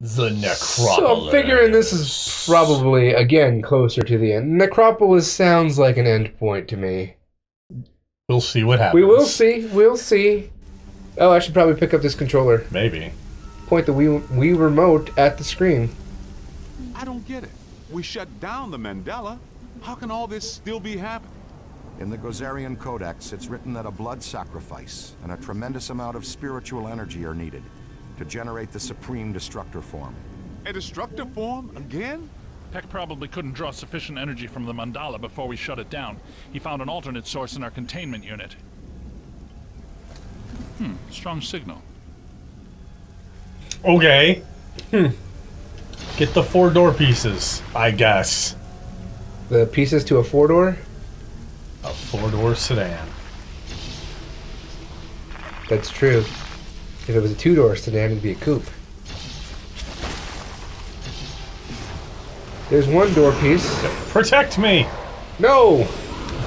The Necropolis. So I'm figuring this is probably again closer to the end. Necropolis sounds like an end point to me. We'll see what happens. We will see. We'll see. Oh, I should probably pick up this controller. Maybe. Point the Wii, Wii remote at the screen. I don't get it. We shut down the mandala. How can all this still be happening? In the Gozerian Codex, it's written that a blood sacrifice and a tremendous amount of spiritual energy are needed to generate the supreme destructor form. A destructive form again? Peck probably couldn't draw sufficient energy from the mandala before we shut it down. He found an alternate source in our containment unit. Hmm, strong signal. Okay. Hmm. Get the four door pieces, I guess. The pieces to a four door? A four door sedan. That's true. If it was a two door sedan, it'd be a coupe. There's one door piece. Protect me! No!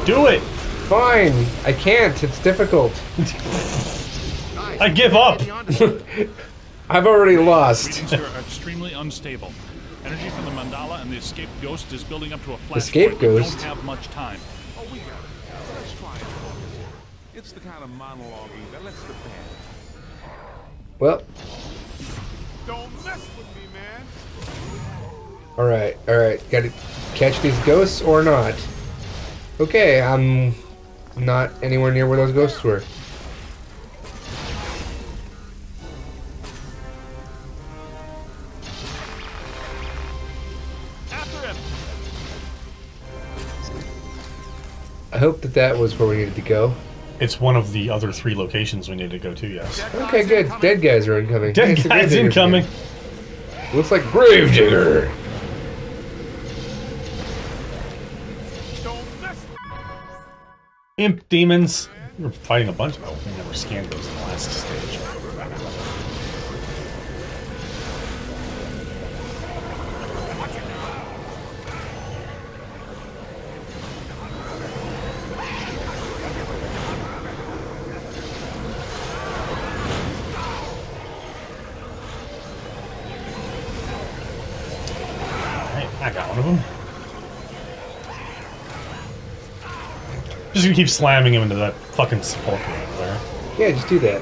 Do it! Fine. I can't. It's difficult. I give up! I've already lost. Readings here are extremely unstable. Energy from the mandala and the escaped ghost is building up to a flash Escape ghost? don't have much time. Oh, we got it. Let's try it. It's the kind of monologue that lets the band. Well, Don't mess with me, man. alright, alright. Gotta catch these ghosts or not. Okay, I'm not anywhere near where those ghosts were. After him! I hope that that was where we needed to go. It's one of the other three locations we need to go to, yes. Okay, good. Dead guys are incoming. Dead guys incoming! Looks like Gravedigger. Don't mess with Imp demons! We're fighting a bunch of them. We never scanned those in the last stage. Alright, I got one of them. Just gonna keep slamming him into that fucking sepulchre over there. Yeah, just do that.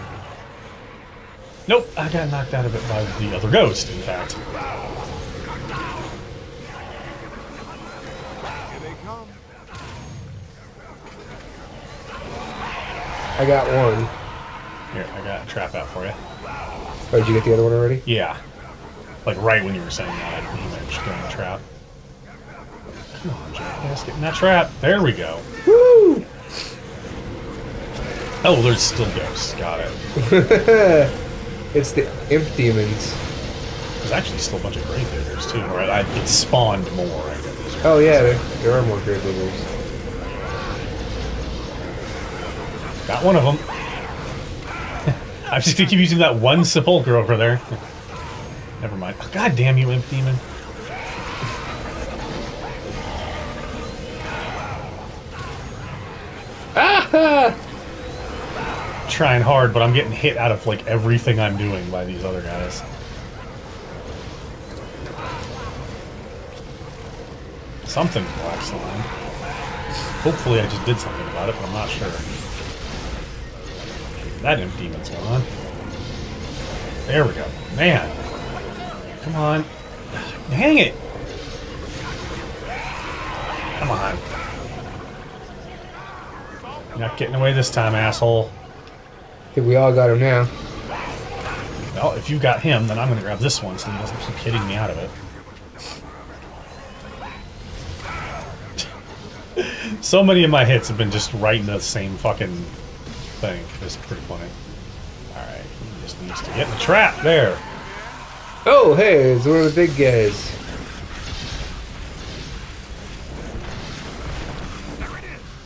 Nope, I got knocked out of it by the other ghost, in fact. Here they come. I got one. Here, I got a trap out for you. Oh, did you get the other one already? Yeah. Like right when you were saying that, I managed the trap. Come on, Jackass, get in that trap. There we go. Woo! Oh, there's still ghosts. Got it. It's the imp demons. There's actually still a bunch of grave diggers, too. Or I, it spawned more. I guess. Oh yeah, there, there are more grave diggers. Got one of them. I'm just gonna keep using that one sepulcher over there. Never mind. Oh, God damn you, imp demon. Trying hard, but I'm getting hit out of like everything I'm doing by these other guys. Something black slime. Hopefully I just did something about it, but I'm not sure. That imp demon's gone. There we go. Man. Come on. Hang it. Come on. Not getting away this time, asshole. I think we all got him now. Well, if you got him, then I'm gonna grab this one so he doesn't keep hitting me out of it. so many of my hits have been just right in the same fucking thing. It's pretty funny. Alright, he just needs to get in the trap. There. Oh, hey, it's one of the big guys.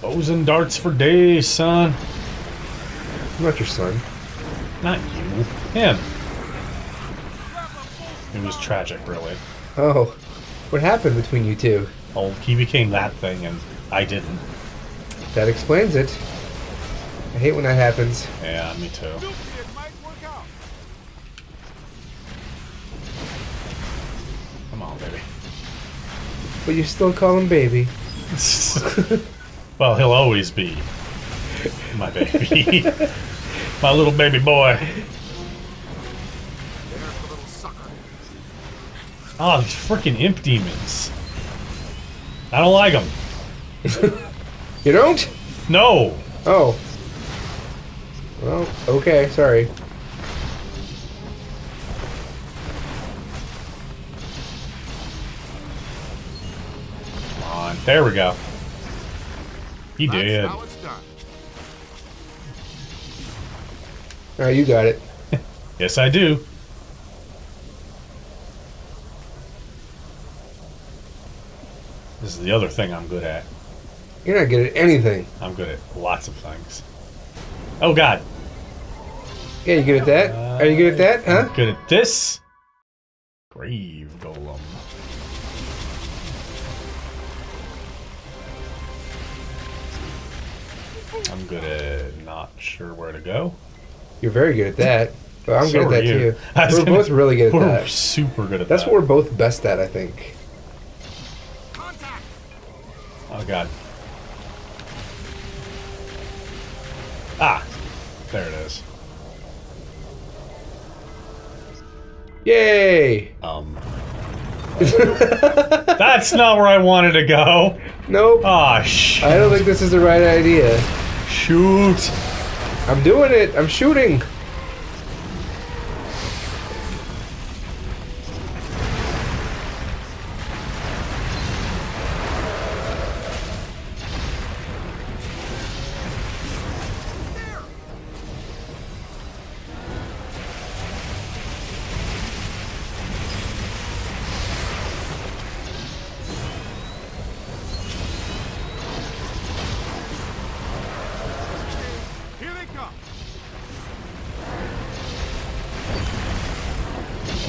Bows and darts for days, son. Not your son. Not you. Him. It was tragic, really. Oh, what happened between you two? Oh, he became that thing and I didn't. That explains it. I hate when that happens. Yeah, me too. But you still call him baby. well, he'll always be my baby. my little baby boy. Oh, these freaking imp demons. I don't like them. You don't? No. Oh. Well, okay, sorry. There we go. He That's did. how. Alright, you got it. Yes, I do. This is the other thing I'm good at. You're not good at anything. I'm good at lots of things. Oh God. Yeah, you good at that? Are you good at that, huh? I'm good at this. Grave golem. I'm good at not sure where to go. You're very good at that. But I'm So good at that you. too. We're gonna- both really good at We're that. super good at That's that. That's what we're both best at, I think. Oh God. Ah, there it is. Yay! Um. That's not where I wanted to go. Nope. Ah, sh- I don't think this is the right idea. Shoot. I'm doing it. I'm shooting.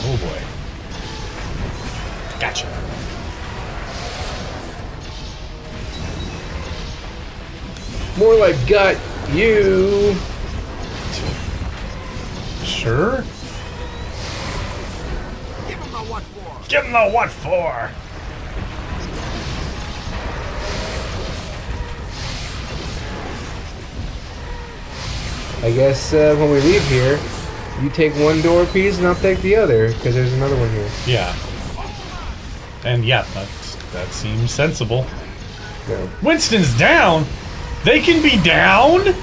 Oh boy. Gotcha. More like got you. Sure. Give them the what for. Give him the what for? I guess uh, when we leave here, you take one door piece and I'll take the other because there's another one here. Yeah. And yeah, that that seems sensible. No. Winston's down. They can be down.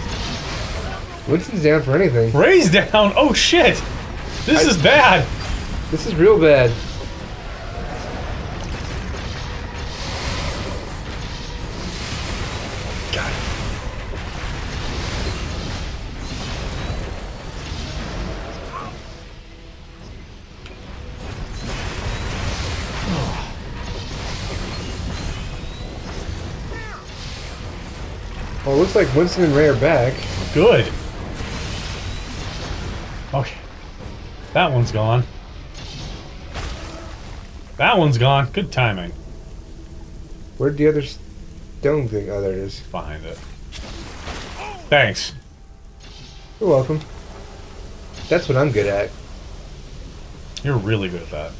Winston's down for anything. Ray's down. Oh shit. This I- is bad. This is real bad. Well, it looks like Winston and Ray are back. Good. Okay. That one's gone. That one's gone. Good timing. Where'd the other stone thing? Oh, there it is. Behind it. Thanks. You're welcome. That's what I'm good at. You're really good at that.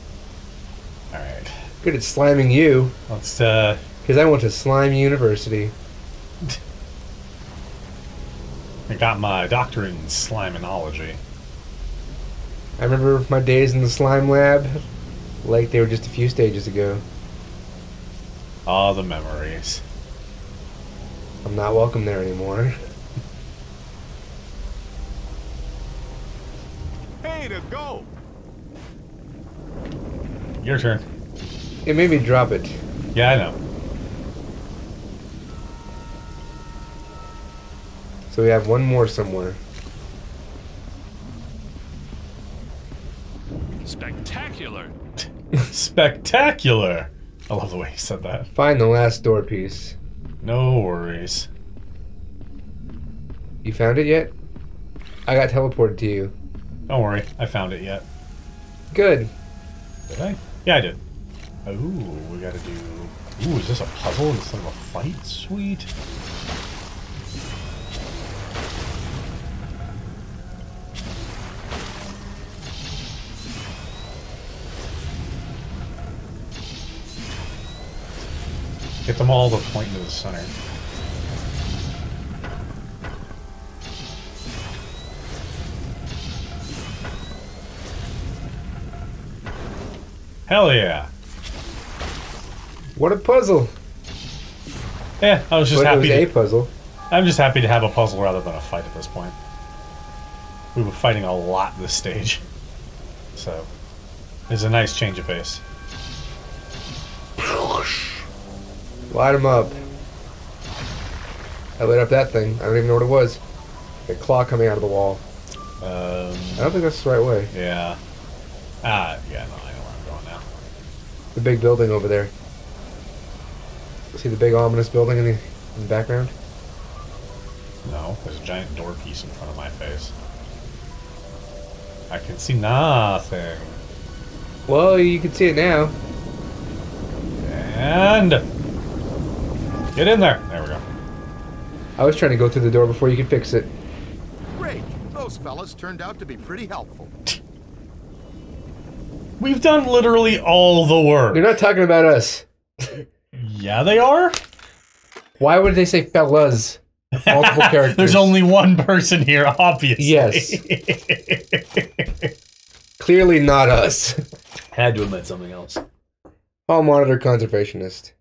Alright. Good at slamming you, Let's uh because I went to Slime University. I got my doctorate in slimeology. I remember my days in the slime lab like they were just a few stages ago. All the memories. I'm not welcome there anymore. Hey, to go. Your turn. It made me drop it. Yeah, I know. So we have one more somewhere. Spectacular. Spectacular. I love the way he said that. Find the last door piece. No worries. You found it yet? I got teleported to you. Don't worry. I found it yet. Good. Did I? Yeah, I did. Ooh, we gotta do. Ooh, is this a puzzle instead of a fight? Sweet. Get them all to point into the center. Hell yeah. What a puzzle! Yeah, I was just But it was happy. a puzzle. I'm just happy to have a puzzle rather than a fight at this point. We were fighting a lot this stage. So, it's a nice change of pace. Light them up. I lit up that thing. I don't even know what it was. A claw coming out of the wall. Um, I don't think that's the right way. yeah. Ah, yeah, no, I know where I'm going now. The big building over there. See the big ominous building in the, in the background? No, there's a giant door piece in front of my face. I can see nothing. Well, you can see it now. And get in there. There we go. I was trying to go through the door before you could fix it. Great. Those fellas turned out to be pretty helpful. We've done literally all the work. They're not talking about us. Yeah, they are. Why would they say fellas? Multiple characters. There's only one person here, obviously. Yes. Clearly not us. Had to admit something else. Hall monitor conservationist.